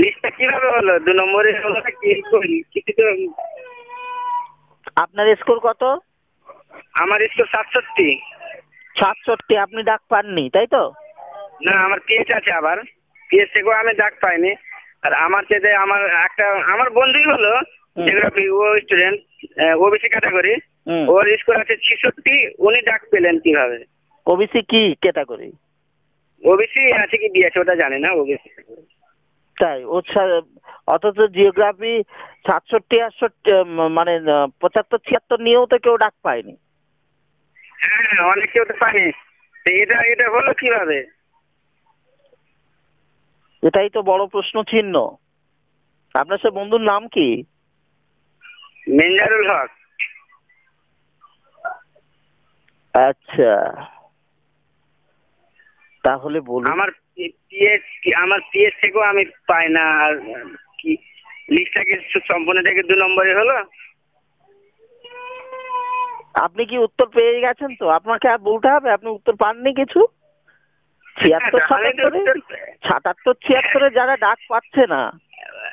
লিস্টটা কীভাবে হলো? দু নম্বরে হলো কি কিছু তো আপনার স্কোর কত? আমার স্কোর সাতষট্টি। সাতষট্টি আপনি ডাক পাননি তাই তো? না আমার পিএস আছে আবার। পিএস থেকেও আমি ডাক পাইনি। আর আমার চেয়ে আমার একটা আমার বন্ধুই হলো। জিওগ্রাফি ও স্টুডেন্ট ওবিসি ক্যাটাগরি ওর স্কোর আছে ছেষট্টি উনি ডাক পেলেন কীভাবে? ওবিসি কি ক্যাটাগরি ওবিসি আছে কি দিয়েছে ওটা জানি না ওবিসি তাই। ও অথচ জিওগ্রাফি সাতষট্টি আটষট্টি মানে পঁচাত্তর ছিয়াত্তর নিয়েও তো কেউ ডাক পায়নি। হ্যাঁ হ্যাঁ, তো পায়নি। এটা এটা হলো কীভাবে? এটাই তো বড় প্রশ্ন চিহ্ন। আপনার সে বন্ধুর নাম কি? মেঞ্জারুল হক। আচ্ছা। তাহলে বলুন। আমার পিএস আমার পিএস থেকেও আমি পাই না আর কি? লিস্টটাকে সম্পূর্ণ থেকে দু নম্বরে হলো। আপনি কি উত্তর পেয়ে গেছেন তো? আপনাকে আর বলতে হবে আপনি উত্তর পাননি কিছু? ছিয়াত্তর হ্যাঁ, সাতাত্তরে? সাতাত্তর ছিয়াত্তরে যারা ডাক পাচ্ছে না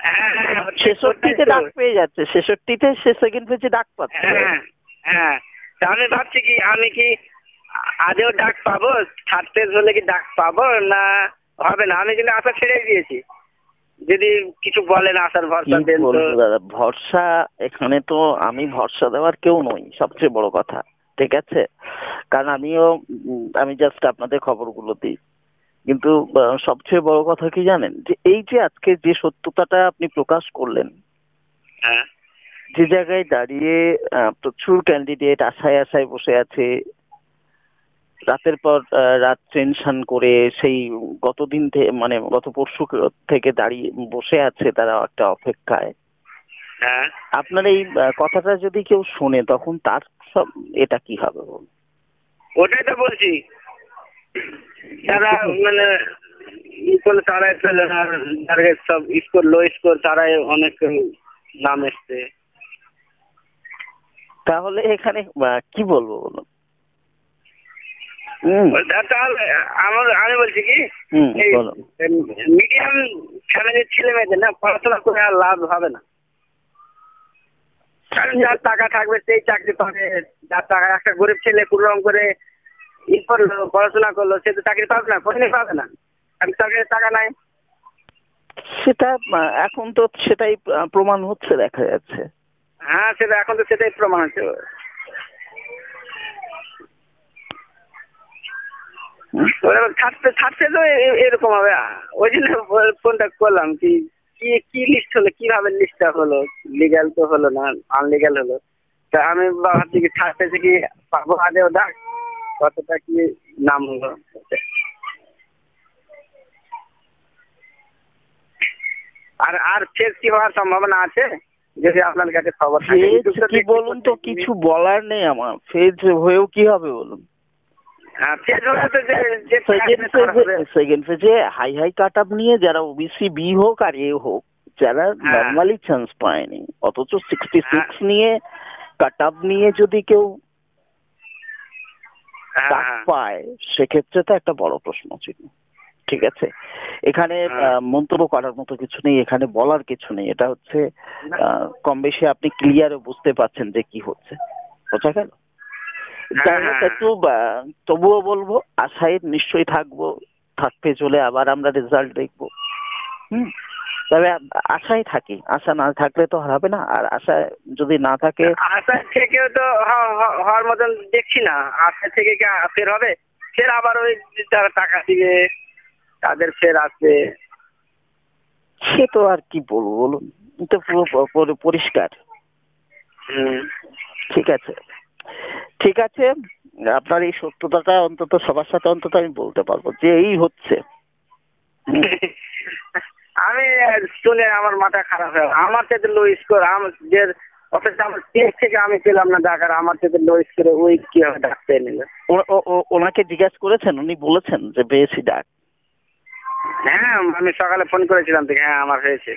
হ্যাঁ, হ্যাঁ, ছেষট্টিতে ডাক পেয়ে যাচ্ছে ছেষট্টিতে সে সেকেন্ড পেজে ডাক পাচ্ছে। হ্যাঁ হ্যাঁ তা আমি ভাবছি কি আমি কি আদেও ডাক পাবো? থার্ড পেজ হলে কি ডাক পাবো না হবে না? আমি কিন্তু আশা ছেড়ে দিয়েছি। যদি কিছু বলেন আশার ভরসা দেন দাদা ভরসা এখানে তো আমি ভরসা দেওয়ার কেউ নই সবচেয়ে বড় কথা ঠিক আছে? কারণ আমিও আমি জাস্ট আপনাদের খবরগুলো দিই। কিন্তু সবচেয়ে বড় কথা কি জানেন? যে এই যে আজকে যে সত্যতাটা আপনি প্রকাশ করলেন হ্যাঁ। যে জায়গায় দাঁড়িয়ে প্রচুর ক্যান্ডিডেট আশায় আশায় বসে আছে রাতের পর রাত টেনশন করে সেই গতদিন থেকে মানে গত পরশু থেকে দাঁড়িয়ে বসে আছে তারা একটা অপেক্ষায়। হ্যাঁ। আপনার এই কথাটা যদি কেউ শোনে তখন তার সব এটা কি হবে বলুন? ওটাই তো বলছি। তারা মানে আর সব স্কোর লো স্কোর তারাই অনেক নাম এসছে। তাহলে এখানে কি বলব বলুন? তাহলে আমার আমি বলছি কি। মিডিয়াম ফ্যামিলির ছেলে মেয়েদের না পড়াশোনা করে আর লাভ হবে না। কারণ যার টাকা থাকবে সেই চাকরি পাবে যার টাকা একটা গরিব ছেলে কোনো রকম করে ই করল পড়াশোনা করল সে তো চাকরি পাবে না কোনোদিনই পাবে না। কারণ তার কাছে টাকা নাই। সেটা এখন তো সেটাই প্রমাণ হচ্ছে দেখা যাচ্ছে। হ্যাঁ সেটা এখন তো সেটাই প্রমাণ হচ্ছে। থাকতে থাকতে তো এরকম হবে। ওই জন্য ফোনটা করলাম কি কি কি লিস্ট হলো কীভাবে লিস্টটা হলো? লিগ্যাল তো হলো না আনলিগ্যাল হলো। তা আমি ভাবছি কি থাকতে কি পাবো আদেও ডাক কতটা কি নাম হলো? আর আর ফের কি হওয়ার সম্ভাবনা আছে? যদি আপনার কাছে খবর থাকে কি বলুন তো কিছু বলার নেই আমার। ফেজ হয়েও কি হবে বলুন? সেকেন্ড ফেজে হাই হাই কাট আপ নিয়ে যারা ওবিসি বি হোক আর এ হোক যারা হ্যাঁ। নর্মালি চান্স পায়নি অথচ সিক্সটি সিক্স হ্যাঁ। নিয়ে কাট আপ নিয়ে যদি কেউ হ্যাঁ, হ্যাঁ। পায় সেক্ষেত্রে তো একটা বড় প্রশ্ন চিহ্ন ঠিক আছে এখানে হ্যাঁ। মন্তব্য করার মতো কিছু নেই এখানে বলার কিছু নেই এটা হচ্ছে আহ, কম বেশি আপনি ক্লিয়ারও বুঝতে পারছেন যে কি হচ্ছে বোঝা গেল হ্যাঁ। একটু তবুও বলব আশায় নিশ্চয়ই থাকব থাকতে চলে আবার আমরা রেজাল্ট দেখব। হুম? তবে আশায় থাকি আশা না থাকলে তো হবে না আর আশা যদি না থাকে আশা থেকেও তো হওয়ার মতন দেখছি না। আশা থেকে কি ফের হবে? ফের আবার ওই যারা টাকা দিবে তাদের ফের আসবে। সে তো আর কি বলব বলুন? তো পুরো পুরো পরিষ্কার। হুম। ঠিক আছে। ঠিক আছে আপনার এই সত্যতাটা অন্তত সবার সাথে অন্তত আমি বলতে পারব যে এই হচ্ছে। আমি শুনে আমার মাথা খারাপ হয়ে গেল। আমার থেকে লো স্কোর আমার যে অথচ আমার টেস্ট থেকে আমি পেলাম না ডাকার আমার থেকে লো স্কোরে ওই কীভাবে ডাকতে নিল। ও- ও- ও- ওনাকে জিজ্ঞাসা করেছেন? উনি বলেছেন যে পেয়েছি ডাক। হ্যাঁ আমি সকালে ফোন করেছিলাম থেকে হ্যাঁ আমার হয়েছে।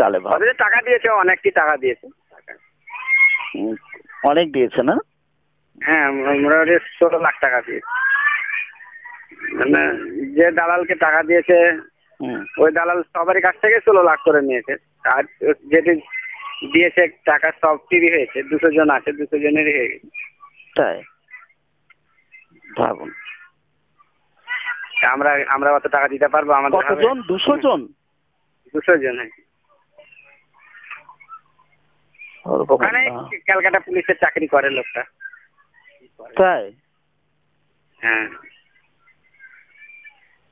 তাহলে টাকা দিয়েছে অনেকটি টাকা দিয়েছে। অনেক দিয়েছে না? হ্যাঁ মোটামুটি ষোলো লাখ টাকা দিয়েছে মানে যে দালালকে টাকা দিয়েছে ওই দালাল সবারই কাছ থেকে ষোলো লাখ করে নিয়েছে। আর যেটি দিয়েছে টাকা সব চুরি হয়েছে দুশো জন আছে দুশো জনেরই হয়ে গেছে। তাই? ভাবুন। আমরা আমরা অত টাকা দিতে পারব আমাদের? কতজন? দুশো জন? দুশো জন ওখানে ক্যালকাটা পুলিশের চাকরি করে লোকটা। তাই? হ্যাঁ।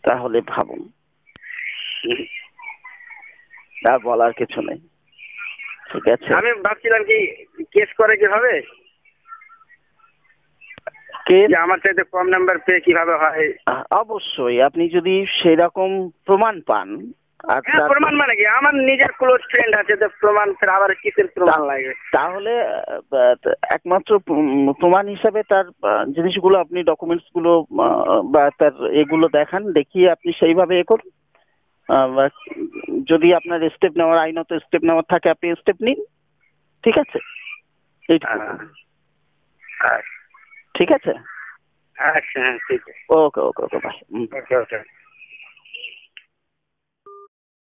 তাহলে ভাবুন। আর বলার কিছু নেই। ঠিক আছে? আমি ভাবছিলাম কি কেস করে কি? হবে আমার চাইতে কম নাম্বার পেয়ে কীভাবে হয়। অবশ্যই। আপনি যদি সেরকম প্রমাণ পান আর হ্যাঁ প্রমাণ মানে কি? আমার নিজের ক্লোজ ফ্রেন্ড আছে তো প্রমাণ ফের আবার কিসের প্রমাণ লাগবে তাহলে একমাত্র প্রমাণ হিসাবে তার জিনিসগুলো আপনি ডকুমেন্টসগুলো বা তার এগুলো দেখান দেখিয়ে আপনি সেইভাবে এ করুন। যদি আপনার স্টেপ নেওয়ার আইনত স্টেপ নেওয়ার থাকে আপনি স্টেপ নিন। ঠিক আছে? হ্যাঁ। আচ্ছা ঠিক আছে? আচ্ছা হ্যাঁ ঠিক আছে। Okay okay okay bye okay okay.